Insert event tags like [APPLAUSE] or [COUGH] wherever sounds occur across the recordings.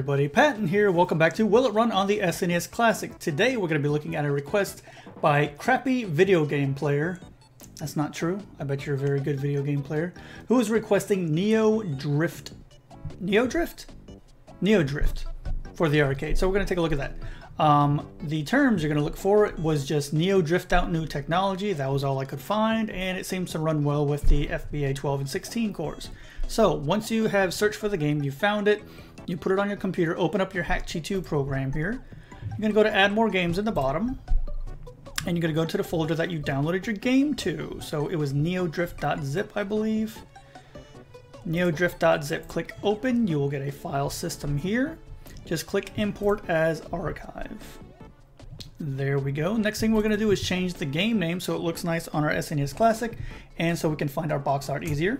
everybody, Patton here. Welcome back to Will It Run on the SNES Classic. Today we're going to be looking at a request by Crappy Video Game Player. That's not true. I bet you're a very good video game player. Who is requesting Neo Drift. Neo Drift? Neo Drift for the arcade. So we're going to take a look at that. Um, the terms you're going to look for was just Neo Drift Out New Technology. That was all I could find, and it seems to run well with the FBA 12 and 16 cores. So once you have searched for the game, you found it, you put it on your computer, open up your Hakchi 2 program here. You're to go to add more games in the bottom, and you're to go to the folder that you downloaded your game to. So it was neodrift.zip, I believe. Neodrift.zip, click open, you will get a file system here. Just click import as archive. There we go. Next thing we're to do is change the game name so it looks nice on our SNES Classic and so we can find our box art easier.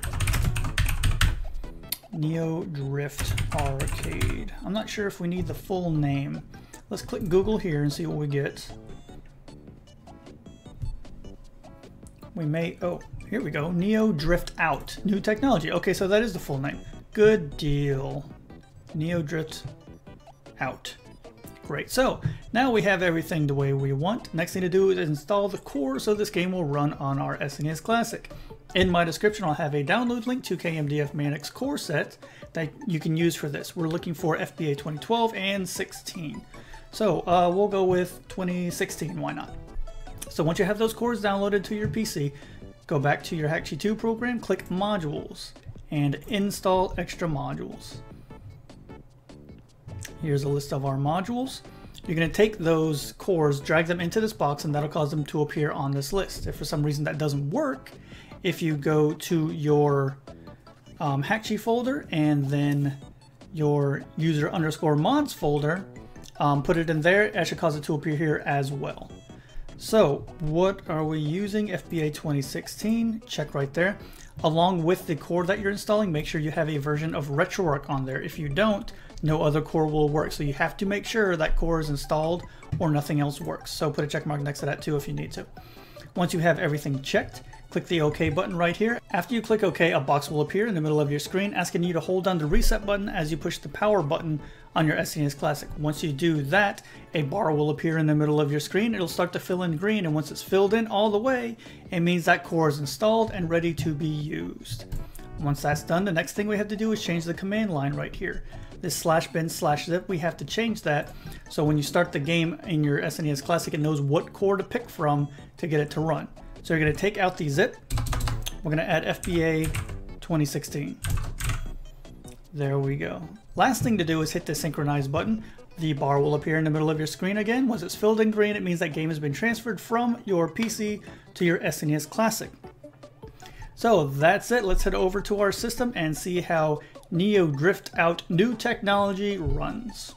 Neo Drift Arcade. I'm not sure if we need the full name. Let's click Google here and see what we get. We may, oh, here we go. Neo Drift Out. New technology. Okay, so that is the full name. Good deal. Neo Drift Out. Great. So now we have everything the way we want. Next thing to do is install the core so this game will run on our SNES Classic. In my description, I'll have a download link to KMFD Manic's core set that you can use for this. We're looking for FBA 2012 and 16. So uh, we'll go with 2016, why not? So once you have those cores downloaded to your PC, go back to your Hakchi 2 program, click Modules, and install extra modules. Here's a list of our modules. You're going to take those cores, drag them into this box, and that'll cause them to appear on this list. If for some reason that doesn't work, if you go to your um, Hakchi folder and then your user underscore mods folder, um, put it in there, that should cause it to appear here as well. So what are we using? FBA 2016, check right there. Along with the core that you're installing, make sure you have a version of RetroArch on there. If you don't, no other core will work. So you have to make sure that core is installed or nothing else works. So put a check mark next to that too if you need to. Once you have everything checked, Click the OK button right here. After you click OK, a box will appear in the middle of your screen asking you to hold down the reset button as you push the power button on your SNES Classic. Once you do that, a bar will appear in the middle of your screen. It'll start to fill in green, and once it's filled in all the way, it means that core is installed and ready to be used. Once that's done, the next thing we have to do is change the command line right here. This slash bin slash zip, we have to change that so when you start the game in your SNES Classic, it knows what core to pick from to get it to run. So you're going to take out the zip. We're going to add FBA 2016. There we go. Last thing to do is hit the synchronize button. The bar will appear in the middle of your screen again. Once it's filled in green, it means that game has been transferred from your PC to your SNES Classic. So that's it. Let's head over to our system and see how Neo Drift Out New Technology runs.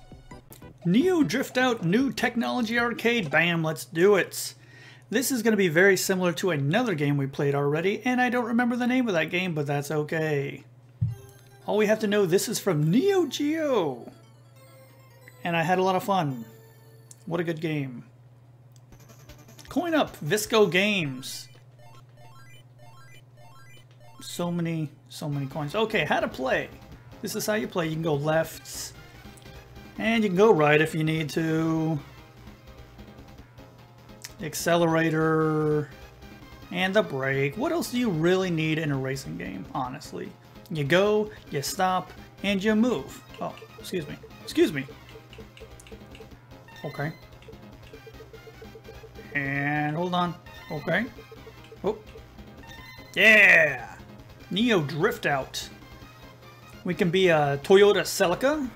Neo Drift Out New Technology Arcade. Bam, let's do it. This is going to be very similar to another game we played already, and I don't remember the name of that game, but that's okay. All we have to know, this is from Neo Geo. And I had a lot of fun. What a good game. Coin up, Visco Games. So many, so many coins. Okay, how to play. This is how you play. You can go left, and you can go right if you need to accelerator, and the brake. What else do you really need in a racing game, honestly? You go, you stop, and you move. Oh, excuse me. Excuse me. Okay. And hold on. Okay. Oh. Yeah! Neo Drift Out. We can be a Toyota Celica,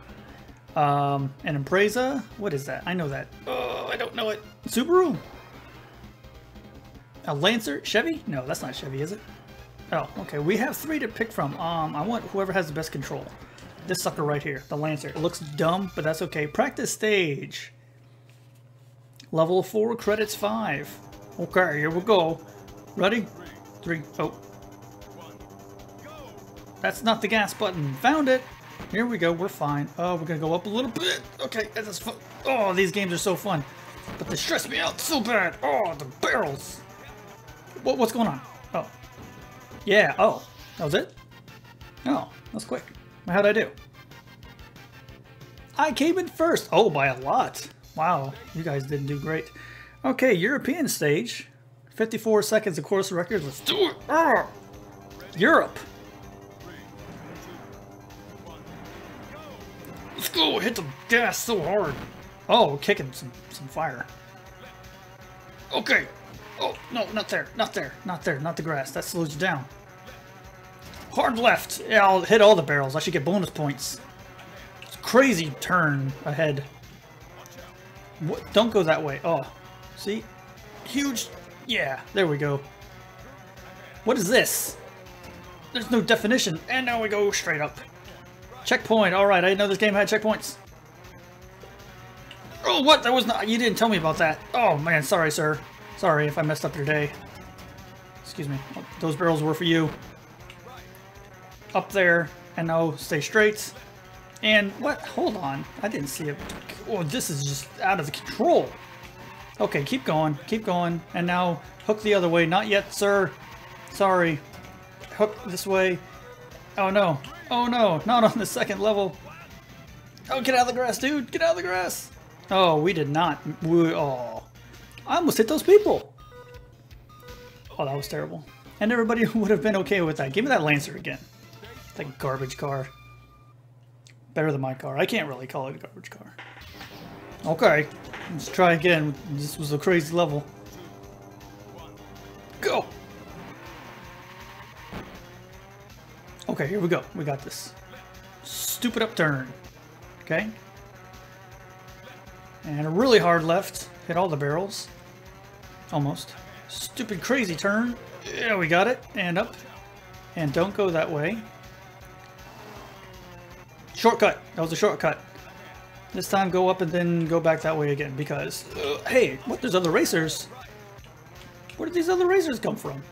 um, an Impreza. What is that? I know that. Oh, I don't know it. Subaru. A Lancer? Chevy? No, that's not Chevy, is it? Oh, okay. We have three to pick from. Um, I want whoever has the best control. This sucker right here, the Lancer. It looks dumb, but that's okay. Practice stage. Level 4, credits 5. Okay, here we go. Ready? Three. Oh. That's not the gas button. Found it. Here we go. We're fine. Oh, we're going to go up a little bit. Okay, that's fun. Oh, these games are so fun. But they stress me out so bad. Oh, the barrels. What, what's going on? Oh. Yeah, oh. That was it? Oh, that's quick. How'd I do? I came in first. Oh, by a lot. Wow, you guys didn't do great. Okay, European stage. 54 seconds of course record. Let's do it. Ah! Europe. Let's. Hit the gas so hard. Oh, kicking some, some fire. Okay. Oh, no, not there. Not there. Not there. Not the grass. That slows you down. Hard left. Yeah, I'll hit all the barrels. I should get bonus points. It's crazy turn ahead. What? Don't go that way. Oh, see? Huge. Yeah, there we go. What is this? There's no definition. And now we go straight up. Checkpoint. All right, I didn't know this game had checkpoints. Oh, what? That was not... You didn't tell me about that. Oh, man. Sorry, sir. Sorry if I messed up your day. Excuse me. Those barrels were for you. Up there. And now stay straight. And what? Hold on. I didn't see it. Oh, this is just out of control. Okay, keep going. Keep going. And now hook the other way. Not yet, sir. Sorry. Hook this way. Oh, no. Oh, no. Not on the second level. Oh, get out of the grass, dude. Get out of the grass. Oh, we did not. We, oh. I almost hit those people. Oh, that was terrible. And everybody [LAUGHS] would have been okay with that. Give me that Lancer again. That garbage car. Better than my car. I can't really call it a garbage car. Okay. Let's try again. This was a crazy level. Go! Okay, here we go. We got this. Stupid upturn. Okay. And a really hard left. Hit all the barrels. Almost. Stupid crazy turn. Yeah, we got it. And up. And don't go that way. Shortcut. That was a shortcut. This time go up and then go back that way again because... Uh, hey, what? There's other racers. Where did these other racers come from?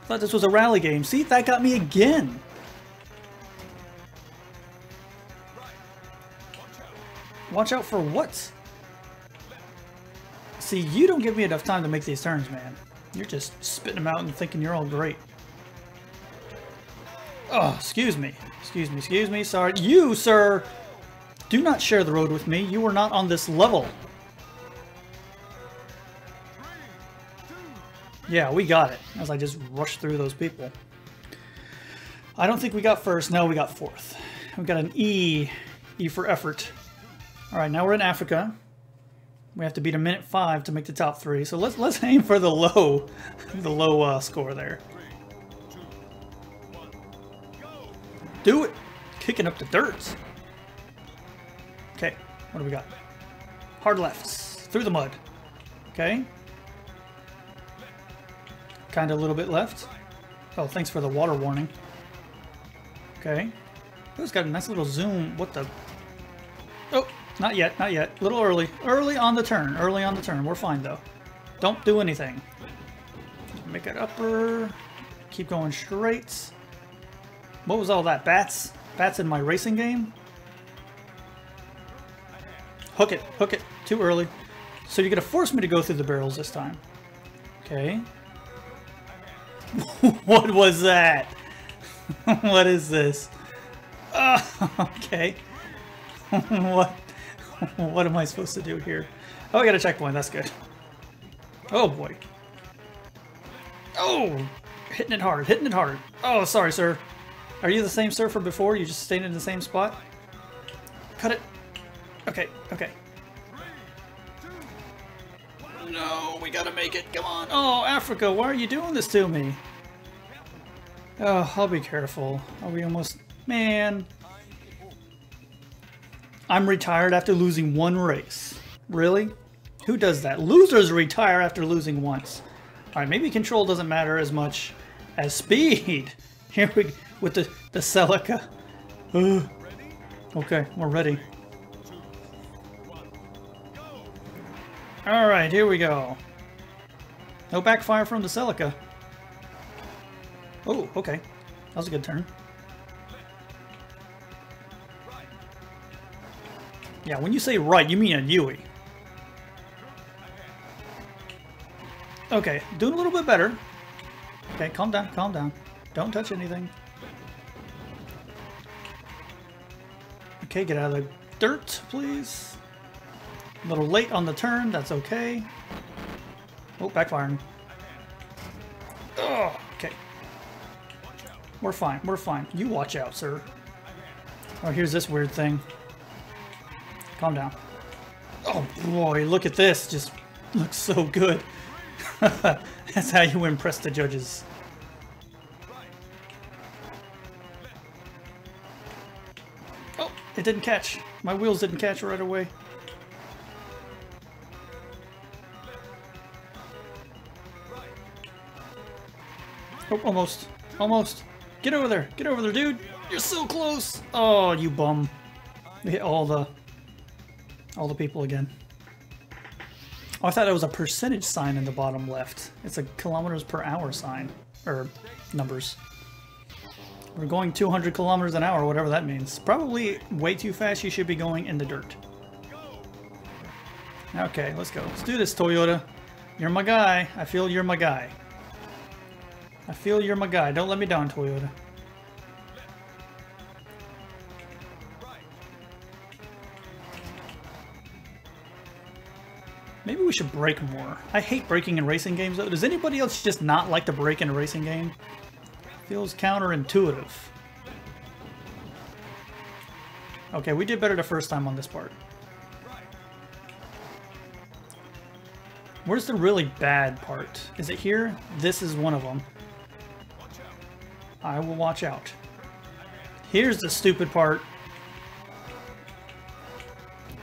I thought this was a rally game. See, that got me again. Watch out for what? See, you don't give me enough time to make these turns, man. You're just spitting them out and thinking you're all great. Oh, excuse me. Excuse me, excuse me, sorry. You, sir, do not share the road with me. You are not on this level. Yeah, we got it, as I just rushed through those people. I don't think we got first. No, we got fourth. We got an E. E for effort. All right, now we're in Africa. We have to beat a minute five to make the top three. So let's let's aim for the low, [LAUGHS] the low uh, score there. Do it! Kicking up the dirt. Okay, what do we got? Hard lefts through the mud. Okay. Kind of a little bit left. Oh, thanks for the water warning. Okay. It's got a nice little zoom. What the? Oh, not yet, not yet. A little early. Early on the turn. Early on the turn. We're fine, though. Don't do anything. Make it upper. Keep going straight. What was all that? Bats? Bats in my racing game? Hook it. Hook it. Too early. So you're going to force me to go through the barrels this time. Okay. [LAUGHS] what was that? [LAUGHS] what is this? Uh, [LAUGHS] okay. what? [LAUGHS] what am I supposed to do here? Oh, I got a checkpoint. That's good. Oh, boy. Oh! Hitting it hard. Hitting it hard. Oh, sorry, sir. Are you the same surfer before? You just stayed in the same spot? Cut it. Okay, okay. No, we gotta make it. Come on. Oh, Africa, why are you doing this to me? Oh, I'll be careful. Are we almost... Man. I'm retired after losing one race. Really? Who does that? Losers retire after losing once. Alright, maybe control doesn't matter as much as speed. [LAUGHS] Here we with the, the Celica. Ugh. Okay, we're ready. Alright, here we go. No backfire from the Celica. Oh, okay. That was a good turn. Yeah, when you say right, you mean a Yui. Okay, doing a little bit better. Okay, calm down, calm down. Don't touch anything. Okay, get out of the dirt, please. A little late on the turn, that's okay. Oh, backfiring. Oh, okay. We're fine, we're fine. You watch out, sir. Oh, here's this weird thing. Calm down. Oh boy, look at this. Just looks so good. [LAUGHS] That's how you impress the judges. Oh, it didn't catch. My wheels didn't catch right away. Oh, almost. Almost. Get over there. Get over there, dude. You're so close. Oh, you bum. Hit all the all the people again. Oh, I thought it was a percentage sign in the bottom left. It's a kilometers per hour sign. Or numbers. We're going 200 kilometers an hour, whatever that means. Probably way too fast. You should be going in the dirt. Okay, let's go. Let's do this, Toyota. You're my guy. I feel you're my guy. I feel you're my guy. Don't let me down, Toyota. Should break more. I hate breaking in racing games though. Does anybody else just not like to break in a racing game? Feels counterintuitive. Okay, we did better the first time on this part. Where's the really bad part? Is it here? This is one of them. I will watch out. Here's the stupid part.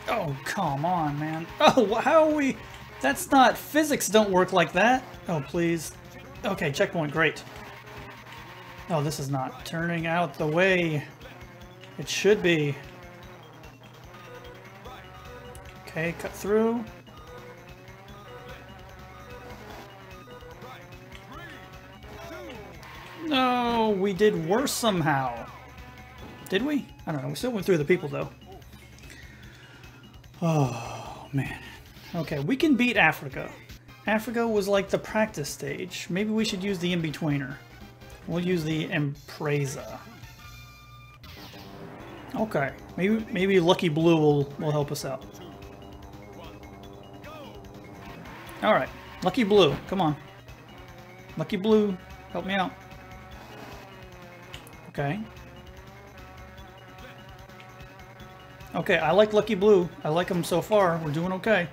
Oh, come on, man. [LAUGHS] Oh, how are we... That's not... Physics don't work like that. Oh, please. Okay, checkpoint. Great. Oh, this is not turning out the way it should be. Okay, cut through. No, we did worse somehow. Did we? I don't know. We still went through the people, though. Oh, man. Okay, we can beat Africa. Africa was like the practice stage. Maybe we should use the in-betweener. We'll use the Impreza. Okay, maybe maybe Lucky Blue will, will help us out. Alright, Lucky Blue, come on. Lucky Blue, help me out. Okay. Okay, I like Lucky Blue. I like him so far. We're doing okay.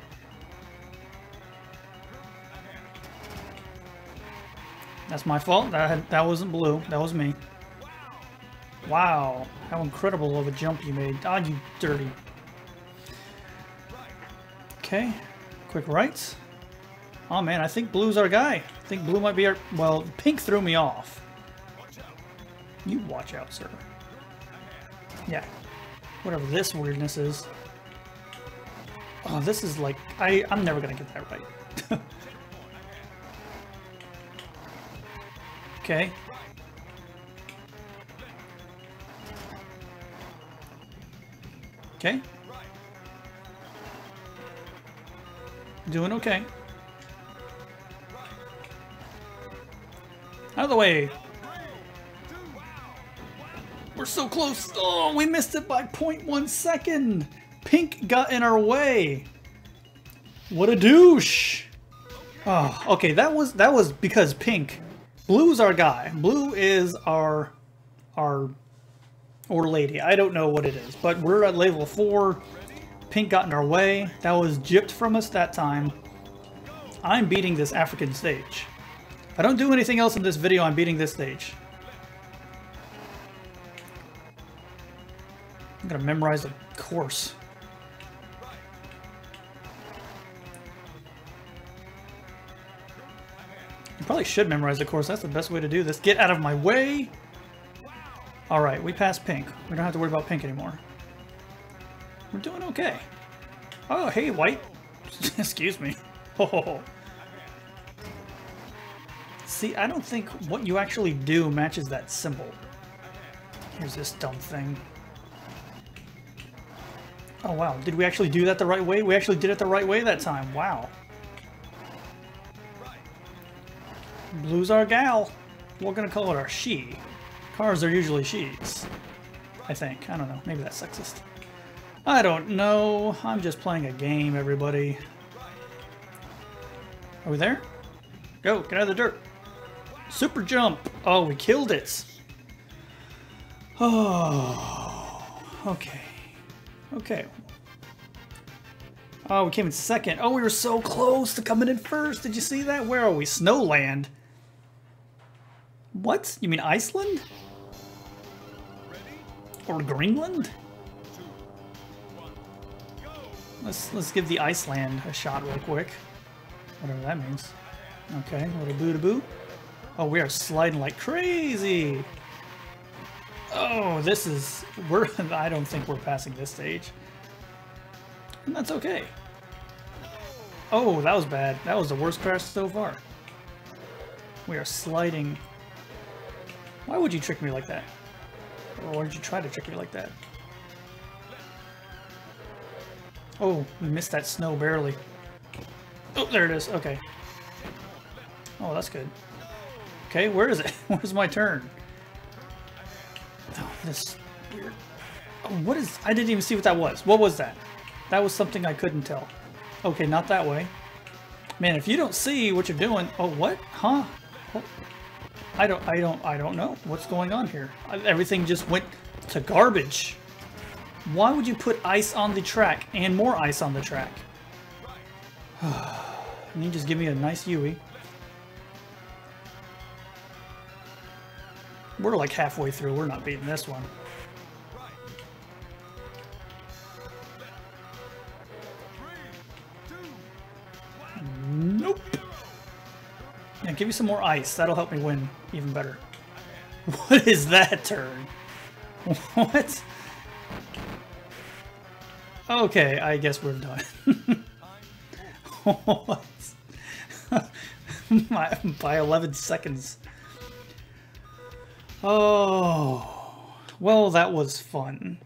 That's my fault. That, that wasn't blue. That was me. Wow. How incredible of a jump you made. Ah, you dirty. Okay. Quick rights. Oh, man. I think blue's our guy. I think blue might be our... Well, pink threw me off. You watch out, sir. Yeah, Whatever this weirdness is. Oh, this is like... I, I'm never going to get that right. [LAUGHS] okay. Okay. Doing okay. Out of the way. We're so close. Oh, we missed it by 0.1 second. Pink got in our way. What a douche. Oh, okay, that was that was because Pink. Blue's our guy. Blue is our our or lady. I don't know what it is, but we're at level 4. Pink got in our way. That was gypped from us that time. I'm beating this African stage. If I don't do anything else in this video, I'm beating this stage. I'm gonna memorize the course. You probably should memorize the course. That's the best way to do this. Get out of my way! Alright, we passed pink. We don't have to worry about pink anymore. We're doing okay. Oh, hey, white. [LAUGHS] Excuse me. Oh. [LAUGHS] See, I don't think what you actually do matches that symbol. Here's this dumb thing. Oh wow, did we actually do that the right way? We actually did it the right way that time, wow. Blue's our gal. We're gonna call it our she. Cars are usually she's. I think. I don't know. Maybe that's sexist. I don't know. I'm just playing a game, everybody. Are we there? Go, get out of the dirt. Super jump. Oh, we killed it. Oh, okay. Okay. Oh, we came in second. Oh, we were so close to coming in first. Did you see that? Where are we? Snowland. What? You mean Iceland? Or Greenland? Let's let's give the Iceland a shot real quick. Whatever that means. Okay, a little boo to boo. Oh, we are sliding like crazy. Oh, this is we're [LAUGHS] I don't think we're passing this stage. And that's okay. Oh, that was bad. That was the worst crash so far. We are sliding. Why would you trick me like that? Or why did you try to trick me like that? Oh, we missed that snow barely. Oh, there it is. Okay. Oh, that's good. Okay, where is it? [LAUGHS] Where's my turn? Oh, this weird. Oh, what is... I didn't even see what that was. What was that? That was something I couldn't tell. Okay, not that way. Man, if you don't see what you're doing... Oh, what? Huh? I don't... I don't... I don't know. What's going on here? Everything just went to garbage. Why would you put ice on the track and more ice on the track? [SIGHS] and you just give me a nice Yui. We're like halfway through. We're not beating this one. Nope. Yeah, give me some more ice. That'll help me win even better. [LAUGHS] What is that turn? [LAUGHS] What? Okay, I guess we're done. [LAUGHS] what? by 11 seconds. Oh, well, that was fun.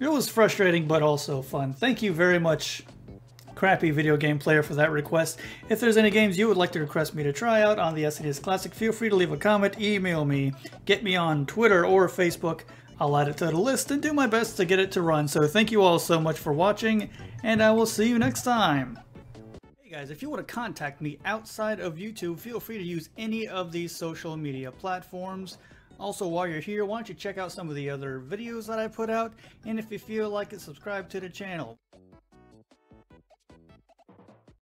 It was frustrating, but also fun. Thank you very much, crappy video game player, for that request. If there's any games you would like to request me to try out on the SNES Classic, feel free to leave a comment, email me, get me on Twitter or Facebook. I'll add it to the list and do my best to get it to run. So thank you all so much for watching, and I will see you next time. Hey guys, if you want to contact me outside of YouTube, feel free to use any of these social media platforms. Also, while you're here, why don't you check out some of the other videos that I put out, and if you feel like it, subscribe to the channel.